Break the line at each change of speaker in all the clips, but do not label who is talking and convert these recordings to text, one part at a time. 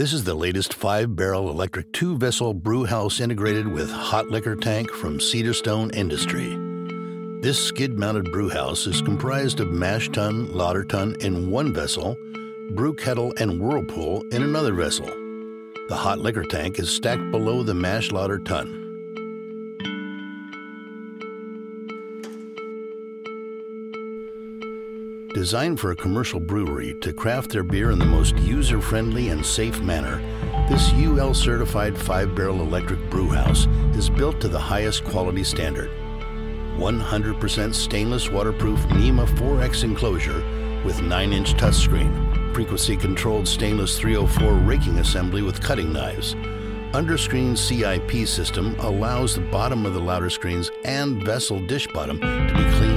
This is the latest five barrel electric two vessel brew house integrated with hot liquor tank from Cedarstone Industry. This skid mounted brew house is comprised of mash tun, lauter tun in one vessel, brew kettle, and whirlpool in another vessel. The hot liquor tank is stacked below the mash lauter tun. Designed for a commercial brewery to craft their beer in the most user friendly and safe manner, this UL certified five barrel electric brewhouse is built to the highest quality standard. 100% stainless waterproof NEMA 4X enclosure with 9 inch touchscreen, frequency controlled stainless 304 raking assembly with cutting knives. Underscreen CIP system allows the bottom of the lauter screens and vessel dish bottom to be cleaned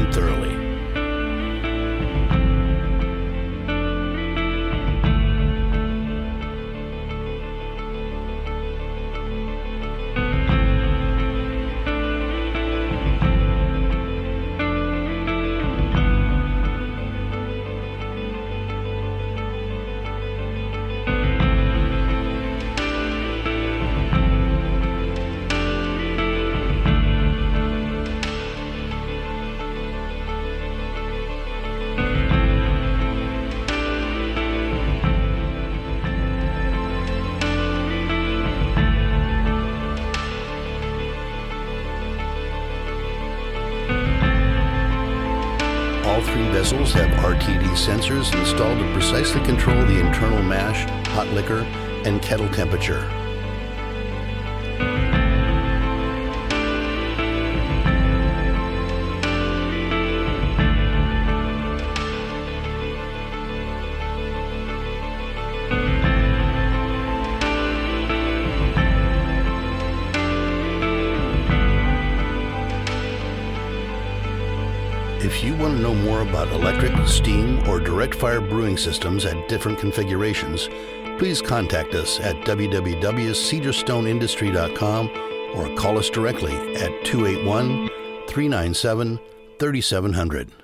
three vessels have RTD sensors installed to precisely control the internal mash, hot liquor, and kettle temperature. If you want to know more about electric, steam, or direct fire brewing systems at different configurations, please contact us at www.cedarstoneindustry.com or call us directly at 281 397 3700.